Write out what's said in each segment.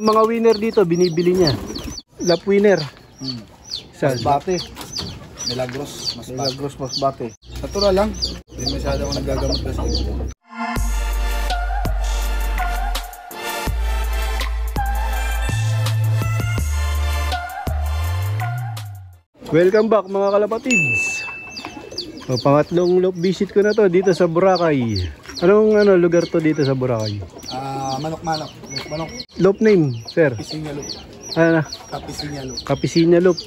Yung mga winner dito, binibili niya. Lap winner. Hmm. Saan? Masbate. Milagros, masbate. Milagros Masbate. Natural lang. Hindi masyado ako nagagamot kasi. Welcome back mga kalapatids. So, pangatlong loop visit ko na to dito sa Boracay. Anong ano, lugar to dito sa Boracay? Manok-manok. Manok. Loop name, sir. Kapisinyalo. Ano na? Kapisinyalo. Kapisinya Loop.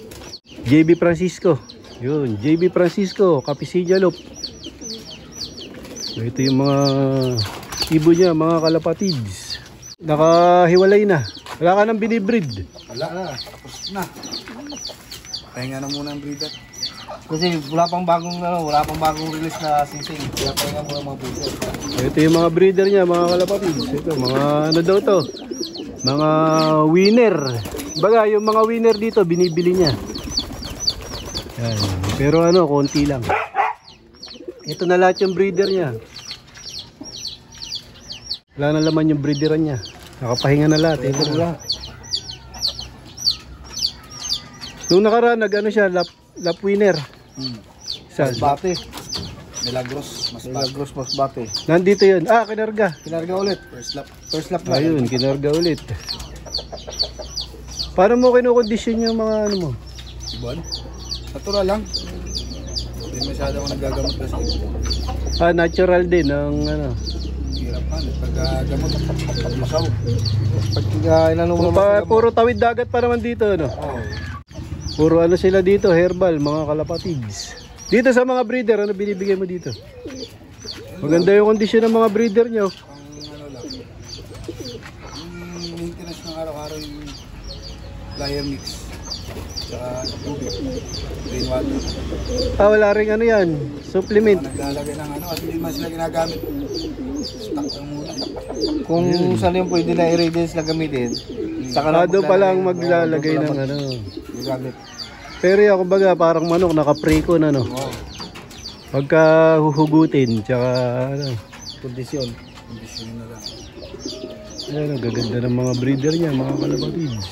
JB Francisco. Yun, JB Francisco, Kapisinya Loop. So, ito yung mga ibo niya, mga kalapatids. Nakahiwalay na. Wala ka nang binibreed. Wala na. Tapos na. Pahinga na muna ang breeder. Kasi wala pang bagong ano, wala pang bagong release na singsing. Kaya pahinga muna mga puso. Ito yung mga breeder niya, mga kalapatids. Ito, mga ano daw to? Mga winner. Baga, yung mga winner dito, binibili niya. Yan. Pero ano, konti lang. Ito na lahat yung breeder niya. Wala na laman yung breederan niya. Nakapahinga na lahat. Ito na lahat. Nung nakaraan, nag ano siya, lap, lap winner. Hmm. Saan? Masbate. Milagros, masbate. Milagros Masbate. Nandito yun. Ah, kinarga. Kinarga ulit. First lap. First lap na. Ayun, kinarga ulit. Paano mo kinukondisyon yung mga ano mo? Ibon. Natural lang. Hindi masyado ako nagagamot kasi. Ah, natural din ang ano. Hirap pa. Pagkagamot, masaw. Pag uh, inano mo Kung pa, puro tawid dagat pa naman dito, ano? Oo. Puro ano sila dito, herbal, mga kalapatids. Dito sa mga breeder, ano binibigay mo dito? Maganda yung kondisyon ng mga breeder nyo. Ang ano lang. Yung maintenance ng araw-araw yung flyer mix. Tsaka tubig. Rainwater. Ah, wala rin ano yan, supplement. Naglalagay ng ano, at hindi man sila ginagamit. Stock lang muna. Kung saan yung pwede na i-radiance na gamitin, saka Ah, na doon pa lang maglalagay ng ano. Gagamit. Pero yung kumbaga parang manok, naka-pre-con ano. Oo. Pagka huhugutin, tsaka ano. Kondisyon. Kondisyon na lang. Ayan, ang gaganda ng mga breeder niya, mga kalapatids.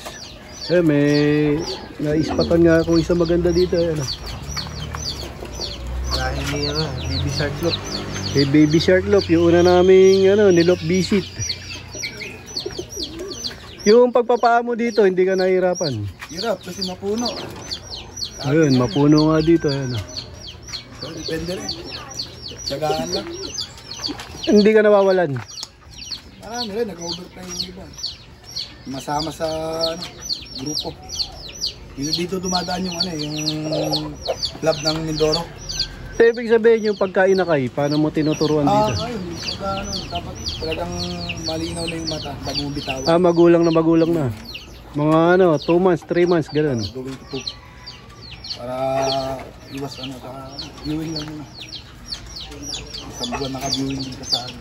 Eh, may naispatan nga ako isang maganda dito. Ano. Dahil ni ano, BB Shark Look. Kay Baby Shark Loop, yung una naming ano, nilop visit. Yung pagpapaa mo dito, hindi ka nahihirapan. Hirap kasi mapuno. Ayun, mapuno nga dito. Ano. So, depende rin. Tsagaan lang. Hindi ka nawawalan. Marami rin, nag-overtime yung iba. Masama sa ano, grupo. Dito, dito dumadaan yung ano, eh, yung club ng Mindoro. So, ibig sabihin yung pagkainakay, paano mo tinuturuan Ah, dito? ayun. Pagka, ano, dapat talagang malinaw na yung mata bago mo bitawan. Ah, magulang na magulang na. Mga ano, 2 months, 3 months, ganun. Going to poop. Para iwas ano, sa viewing lang muna. Isang buwan naka-viewing din ka sa ano.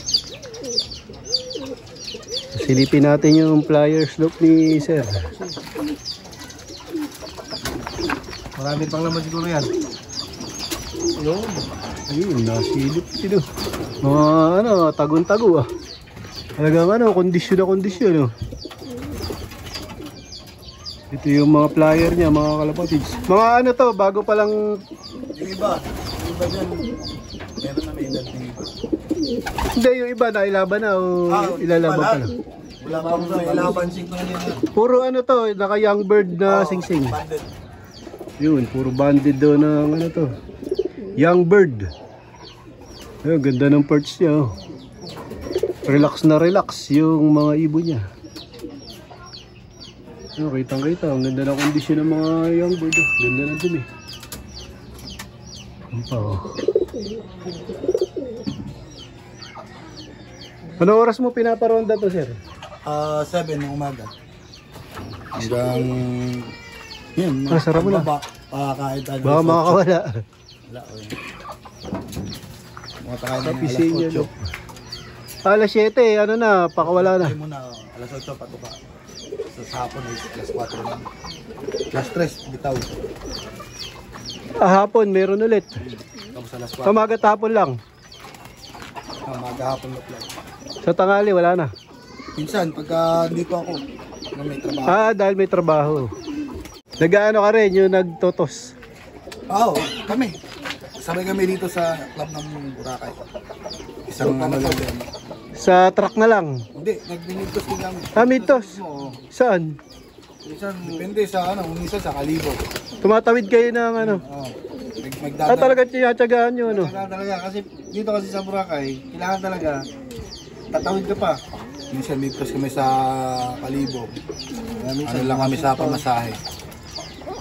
Silipin natin yung flyers look ni Sir. Marami pang laman siguro yan. Yun. Ayun, nasilip sino. Mga ano, tagun-tago ah. Talagang ano, kondisyon na kondisyon oh. Ito yung mga flyer niya, mga kalapatids. Mga ano to, bago pa lang, Yung iba, yung iba dyan, meron na may edad na iba. hindi yung iba na ilaban na o ilalaban pa lang. Wala pa mo may laban sing. Puro ano to, naka young bird na sing-sing. Banded. Yun, puro banded daw ng ano to. Young bird. Ayun, ganda ng perch niya. Oh. Relax na relax yung mga ibo niya. Ayun, kitang kita. Ang ganda ng kondisyon ng mga young bird. Oh. Ganda ng dumi. Ano pa oh. Ano oras mo pinaparonda to, sir? Ah, 7 ng umaga. Hanggang yun, Ah, sarap mo na. Baba, ah, kahit ano. Baka makakawala. Okay. Mga na ng alas no? Alas 7, ano na, pakawala na. 8. muna, alas 8 patuka. So, sa hapon ay alas 4 na. Alas 3, bitaw. Ah, hapon, meron ulit. Tapos alas 4. Kamagat hapon lang. Ah, maga hapon na lang. Sa tangali, wala na. Minsan, pagka dito ako, na may trabaho. Ah, dahil may trabaho. Nag-ano ka rin, yung nagtotos. Oo, kami. Sabay kami dito sa club ng Boracay. Isang ano lang. Sa truck na lang. Hindi, nagbinigtos din kami. Ah, mitos. Oo. Saan? Minsan, depende sa ano, minsan sa kalibo. Tumatawid kayo ng ano. Oo. Ah, magdadala. talaga tinatsagaan nyo, ano? Kailangan talaga kasi dito kasi sa Boracay, kailangan talaga tatawid ka pa. Minsan mitos kami sa kalibo. Minsan, Ano lang kami sa pamasahe.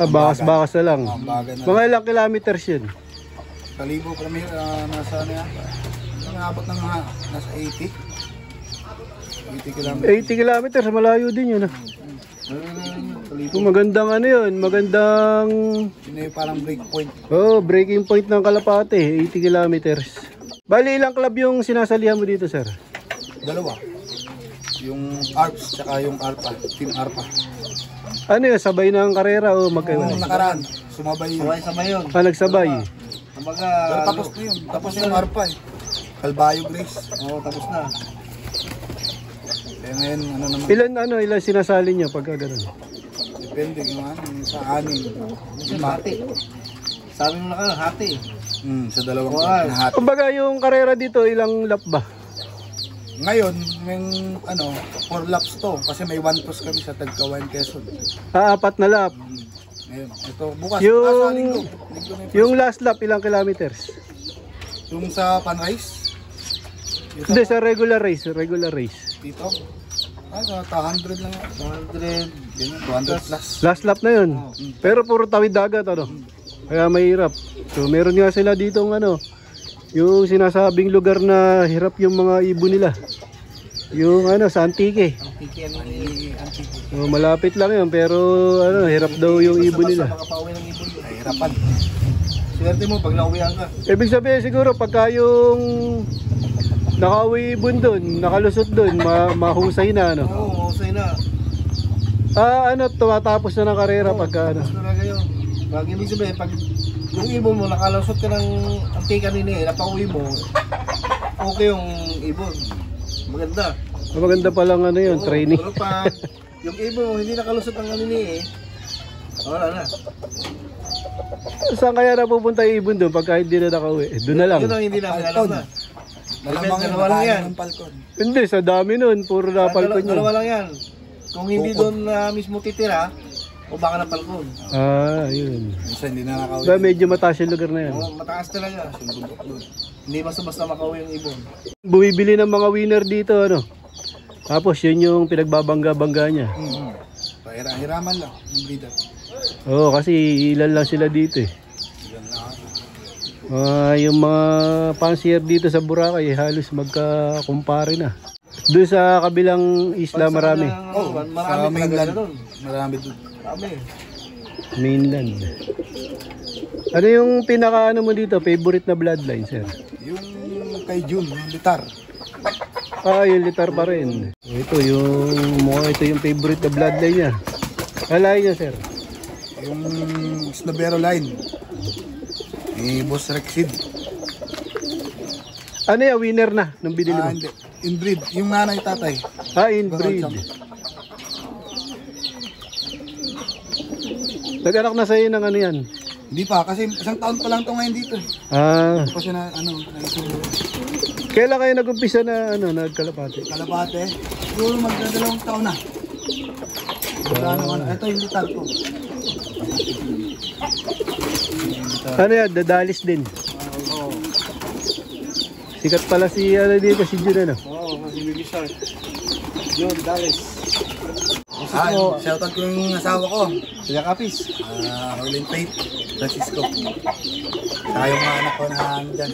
Ah, bakas-bakas na lang. Na. Mga ilang kilometers yun? Kalibo kami ah, nasa ano yan? Nangabot ng mga nasa 80. 80 kilometers. 80 kilometers, malayo din yun. Ah. Kung magandang ano yun, magandang Yun yung parang break point. oh, breaking point ng Kalapate, 80 kilometers. Bali, ilang club yung sinasalihan mo dito, sir? Dalawa. Yung ARPS tsaka yung ARPA. Team ARPA. Ano yun, sabay ng karera o magkaiwalay? nakaraan, sumabay yun. Sabay-sabay yun. Ah, nagsabay. Kumbaga, Pero tapos na yun. Tapos na yung ARPA eh. Calbayo Grace. Oo, tapos na. Kaya ngayon, ano naman, Ilan ano, ilan sinasali niyo pagka ganun? depende kung ano, yung sa anin. Hati. Sabi mo na ka, hati. Hmm, sa dalawang Wow. lahat. Kumbaga yung karera dito, ilang lap ba? Ngayon, may ano, 4 laps to. Kasi may 1 toss kami sa Tagkawan, Quezon. Ah, apat na lap. Hmm. Ngayon, ito, bukas. Yung- sa linggo. Linggo na yung, Yung last lap, ilang kilometers? yung sa Panrise. Yung sa Hindi, sa regular race, regular race. dito. Ah, sa 100 lang. 200. Ganyan, 200 plus. Last lap na yun. Pero puro tawid dagat, ano? Kaya mahirap. So, meron nga sila dito ano, yung sinasabing lugar na hirap yung mga ibon nila. Yung ano, sa Antique. Ang tiki ano Ay, antique. So, malapit lang yun, pero ano, hirap daw yung ibon nila. Makapauwi ng ibon. Ay, hirapan. Swerte mo pag nauwihan ka. Ibig sabihin siguro, pagka yung nakauwi ibon doon, nakalusot doon, ma mahusay na, ano? Oo, usay na. Ah, ano, tumatapos na ng karera pagka ano. Tapos talaga yun. Pag ibig sabihin, pag yung ibon mo, nakalusot ka ng antika nila eh, napauwi mo, okay yung ibon. Maganda. Maganda palang ano yun, Oo, training. Pero pag yung ibon mo, hindi nakalusot ng ano niya eh, wala na. Saan kaya napupunta yung ibon doon pagka hindi na nakauwi? Eh, doon na lang. Yun ang hindi namin alam na. Malamang yung dalawa lang yan. ng palkon. Hindi, sa dami nun. Puro napal ko Dalawa, nyo. dalawa lang yan. Kung hindi doon na mismo titira, o baka na palkon. Ah, yun. Minsan hindi na nakauwi. Ba, medyo mataas yung lugar na yan. Oo, mataas talaga. Yung bundok doon. Hindi basta-basta makauwi yung ibon. Bumibili ng mga winner dito, ano. Tapos yun yung pinagbabangga-bangga niya. Mm-hmm. Pahira- hiraman lang. Yung breeder. Oo, kasi ilan lang sila dito eh. Lang. Ah, yung mga fancier dito sa Boracay, halos magkakumpare na. Doon sa kabilang isla marami. Oh, marami sa mainland. doon. Marami doon. Marami. Mainland. Ano yung pinaka ano mo dito? Favorite na bloodline, sir? Yung kay June, yung litar. Ah, yung litar pa rin. Ito yung mga ito yung favorite na bloodline niya. Alay niya, sir. Yung Snobero line. Ni Boss Rexid. Ano yung winner na nung binili Ah, mo? hindi. Inbreed. Yung nanay tatay. Ah, inbreed. Nag-anak na sa'yo ng ano yan? Hindi pa, kasi isang taon pa lang to ngayon dito. eh. Ah, Hindi pa siya na, ano, naisuro. kailan kayo nag-umpisa na ano, nagkalapati? Kalapate. Siguro magdadalawang taon na. Magkano, ano, ito yung litar ko. Ano yan, dadalis din. Oo. Sikat pala si ano dito, si Jun ano. Oo, kasi baby shark. Yun, Dallas. Ah, yung shoutout ko yung asawa ko. Sila kapis. Ah, Rolling Faith, Francisco. Saka yung mga anak ko na ano dyan.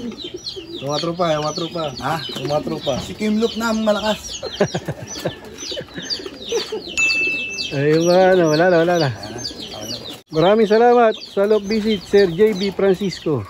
Yung mga tropa, yung mga tropa. Ha? Yung mga tropa. Si Kim Look na ang malakas. Ay, yung mga ano, wala na, wala na. Na. Maraming salamat sa love visit, Sir JB Francisco.